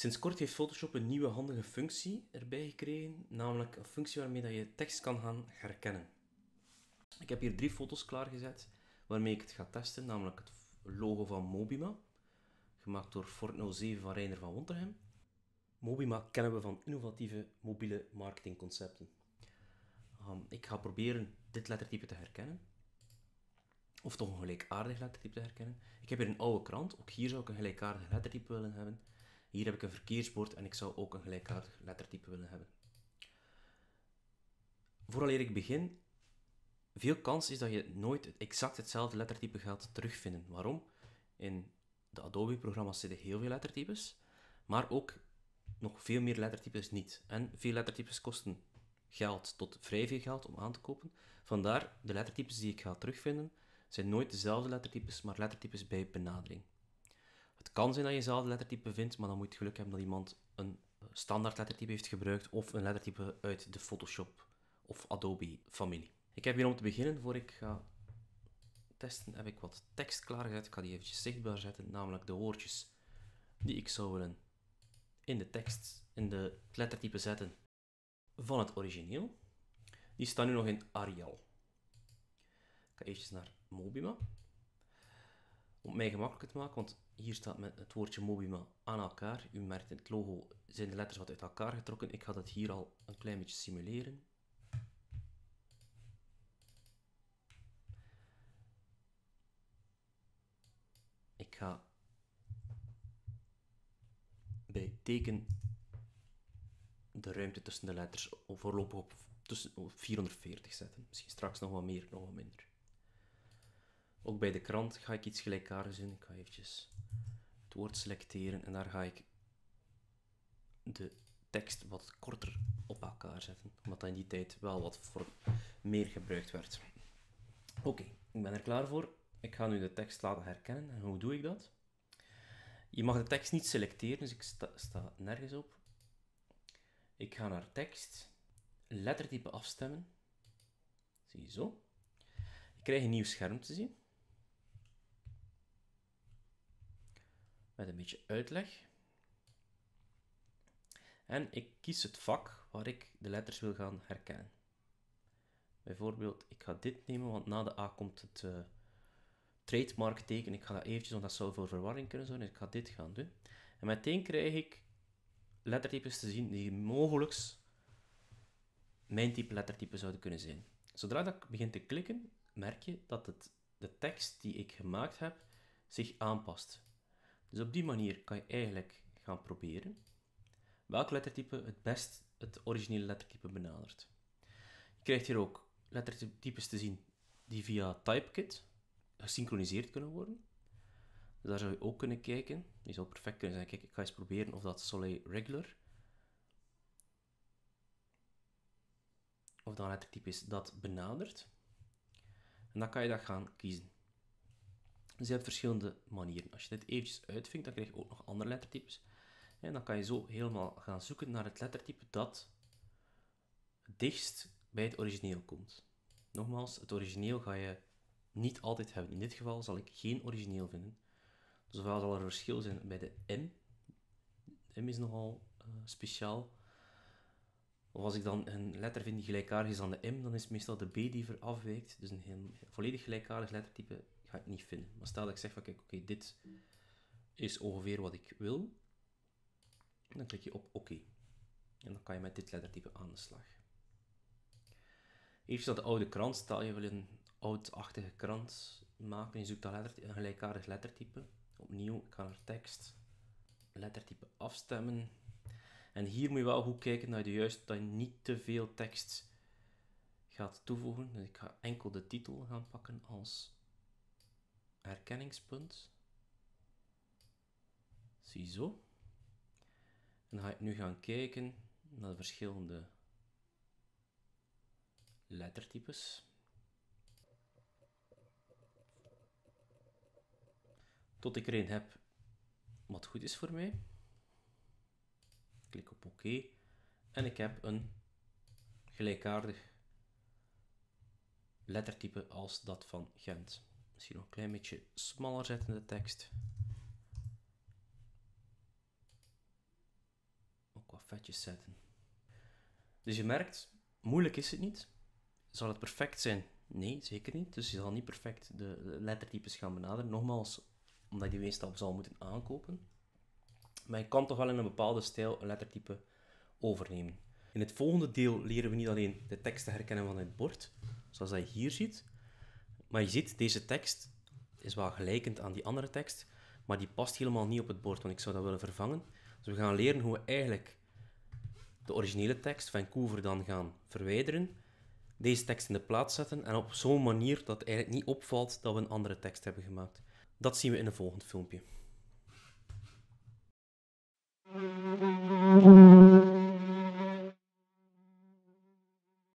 Sinds kort heeft Photoshop een nieuwe handige functie erbij gekregen, namelijk een functie waarmee dat je tekst kan gaan herkennen. Ik heb hier drie foto's klaargezet waarmee ik het ga testen, namelijk het logo van Mobima, gemaakt door Fort 07 van Reiner van Wonterhem. Mobima kennen we van innovatieve mobiele marketingconcepten. Um, ik ga proberen dit lettertype te herkennen. Of toch een gelijkaardig lettertype te herkennen. Ik heb hier een oude krant. Ook hier zou ik een gelijkaardig lettertype willen hebben. Hier heb ik een verkeersbord en ik zou ook een gelijkaardig lettertype willen hebben. Vooraleer ik begin, veel kans is dat je nooit exact hetzelfde lettertype gaat terugvinden. Waarom? In de Adobe-programma's zitten heel veel lettertypes, maar ook nog veel meer lettertypes niet. En veel lettertypes kosten geld tot vrij veel geld om aan te kopen. Vandaar, de lettertypes die ik ga terugvinden, zijn nooit dezelfde lettertypes, maar lettertypes bij benadering. Het kan zijn dat je dezelfde lettertype vindt, maar dan moet je geluk hebben dat iemand een standaard lettertype heeft gebruikt of een lettertype uit de Photoshop of Adobe familie. Ik heb hier om te beginnen, voor ik ga testen, heb ik wat tekst klaargezet. Ik ga die eventjes zichtbaar zetten, namelijk de woordjes die ik zou willen in de tekst, in de lettertype zetten van het origineel. Die staan nu nog in Arial. Ik ga eventjes naar Mobima. Om mij gemakkelijker te maken, want hier staat met het woordje Mobima aan elkaar. U merkt in het logo zijn de letters wat uit elkaar getrokken. Ik ga dat hier al een klein beetje simuleren. Ik ga bij teken de ruimte tussen de letters voorlopig op, tussen, 440 zetten. Misschien straks nog wat meer, nog wat minder. Ook bij de krant ga ik iets gelijkaardigs doen. Ik ga eventjes het woord selecteren en daar ga ik de tekst wat korter op elkaar zetten, omdat dat in die tijd wel wat voor meer gebruikt werd. Oké, ik ben er klaar voor. Ik ga nu de tekst laten herkennen. En hoe doe ik dat? Je mag de tekst niet selecteren, dus ik sta, sta nergens op. Ik ga naar tekst, lettertype afstemmen. Zie je zo. Ik krijg een nieuw scherm te zien. Met een beetje uitleg. En ik kies het vak waar ik de letters wil gaan herkennen. Bijvoorbeeld, ik ga dit nemen, want na de A komt het uh, trademark teken. Ik ga dat eventjes, want dat zou voor verwarring kunnen zorgen. Ik ga dit gaan doen. En meteen krijg ik lettertypes te zien die mogelijk mijn type lettertype zouden kunnen zijn. Zodra dat ik begin te klikken, merk je dat het, de tekst die ik gemaakt heb zich aanpast. Dus op die manier kan je eigenlijk gaan proberen welk lettertype het best het originele lettertype benadert. Je krijgt hier ook lettertypes te zien die via Typekit gesynchroniseerd kunnen worden. Dus daar zou je ook kunnen kijken. Je zou perfect kunnen zeggen, kijk, ik ga eens proberen of dat Soleil Regular of dat lettertype is dat benadert. En dan kan je dat gaan kiezen. Dus je hebt verschillende manieren. Als je dit eventjes uitvinkt, dan krijg je ook nog andere lettertypes. En dan kan je zo helemaal gaan zoeken naar het lettertype dat het dichtst bij het origineel komt. Nogmaals, het origineel ga je niet altijd hebben. In dit geval zal ik geen origineel vinden. Dus ofwel zal er een verschil zijn bij de M. De M is nogal uh, speciaal. Of als ik dan een letter vind die gelijkaardig is aan de M, dan is het meestal de B die afwijkt. Dus een heel, volledig gelijkaardig lettertype ga ik niet vinden. Maar stel dat ik zeg van kijk, oké, dit is ongeveer wat ik wil. Dan klik je op oké. En dan kan je met dit lettertype aan de slag. Even dat de oude krant, stel je wil een oudachtige krant maken en je zoekt letter, een gelijkaardig lettertype. Opnieuw, ik ga naar tekst, lettertype afstemmen. En hier moet je wel goed kijken dat je juist dat je niet te veel tekst gaat toevoegen. Dus ik ga enkel de titel gaan pakken als herkenningspunt. Ziezo. En dan ga ik nu gaan kijken naar de verschillende lettertypes. Tot ik er een heb wat goed is voor mij. Klik op OK. En ik heb een gelijkaardig lettertype als dat van Gent. Misschien nog een klein beetje smaller zetten de tekst. wat vetjes zetten. Dus je merkt, moeilijk is het niet. Zal het perfect zijn? Nee, zeker niet. Dus je zal niet perfect de lettertypes gaan benaderen. Nogmaals, omdat je die meestal zal moeten aankopen. Maar je kan toch wel in een bepaalde stijl een lettertype overnemen. In het volgende deel leren we niet alleen de tekst te herkennen van het bord, zoals dat je hier ziet, maar je ziet, deze tekst is wel gelijkend aan die andere tekst, maar die past helemaal niet op het bord, want ik zou dat willen vervangen. Dus we gaan leren hoe we eigenlijk de originele tekst, Vancouver, dan gaan verwijderen, deze tekst in de plaats zetten en op zo'n manier dat het eigenlijk niet opvalt dat we een andere tekst hebben gemaakt. Dat zien we in een volgend filmpje.